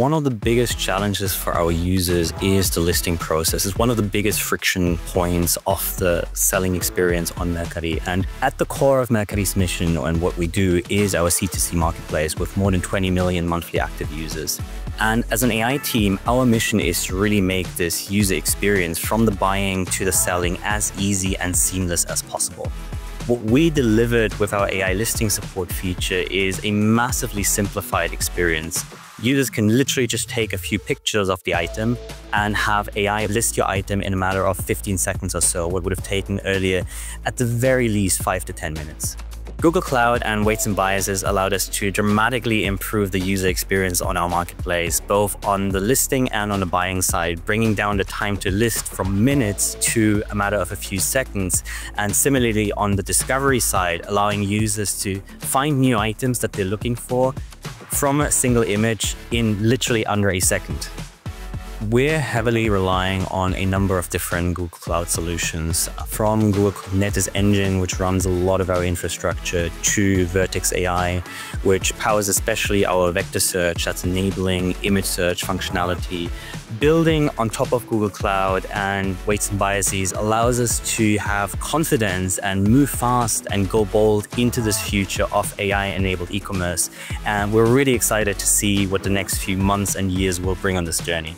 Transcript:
One of the biggest challenges for our users is the listing process. It's one of the biggest friction points of the selling experience on Mercari. And at the core of Mercari's mission and what we do is our C2C marketplace with more than 20 million monthly active users. And as an AI team, our mission is to really make this user experience from the buying to the selling as easy and seamless as possible. What we delivered with our AI listing support feature is a massively simplified experience. Users can literally just take a few pictures of the item and have AI list your item in a matter of 15 seconds or so, what would have taken earlier at the very least 5 to 10 minutes. Google Cloud and Weights and Biases allowed us to dramatically improve the user experience on our marketplace, both on the listing and on the buying side, bringing down the time to list from minutes to a matter of a few seconds. And similarly, on the discovery side, allowing users to find new items that they're looking for from a single image in literally under a second. We're heavily relying on a number of different Google Cloud solutions, from Google Kubernetes Engine, which runs a lot of our infrastructure, to Vertex AI, which powers especially our vector search that's enabling image search functionality. Building on top of Google Cloud and weights and biases allows us to have confidence and move fast and go bold into this future of AI-enabled e-commerce. And we're really excited to see what the next few months and years will bring on this journey.